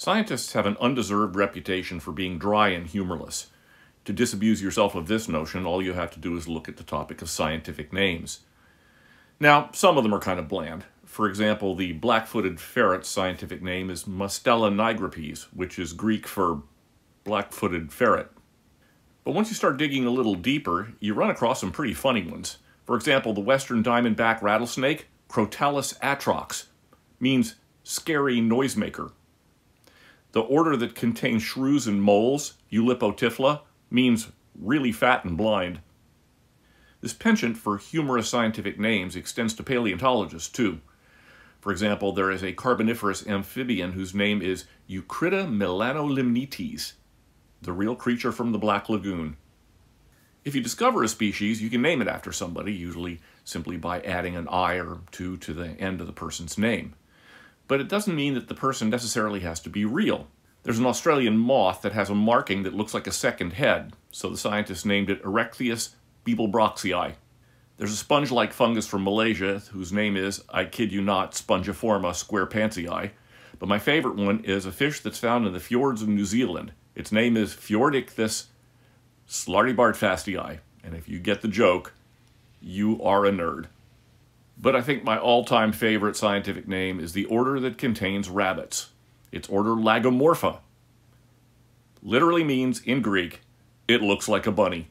Scientists have an undeserved reputation for being dry and humorless. To disabuse yourself of this notion, all you have to do is look at the topic of scientific names. Now, some of them are kind of bland. For example, the black-footed ferret's scientific name is Mustela nigripes, which is Greek for black-footed ferret. But once you start digging a little deeper, you run across some pretty funny ones. For example, the western diamondback rattlesnake, Crotalus atrox, means scary noisemaker. The order that contains shrews and moles, Eulipotyphla, means really fat and blind. This penchant for humorous scientific names extends to paleontologists, too. For example, there is a carboniferous amphibian whose name is Eucritta melanolimnetes, the real creature from the Black Lagoon. If you discover a species, you can name it after somebody, usually simply by adding an I or two to the end of the person's name but it doesn't mean that the person necessarily has to be real. There's an Australian moth that has a marking that looks like a second head, so the scientists named it Erechthias beeblebroxii. There's a sponge-like fungus from Malaysia whose name is, I kid you not, Spongiforma squarepantsii. But my favorite one is a fish that's found in the fjords of New Zealand. Its name is Fiordichthys slartibartfastii. And if you get the joke, you are a nerd. But I think my all-time favorite scientific name is the order that contains rabbits. It's order Lagomorpha. Literally means, in Greek, it looks like a bunny.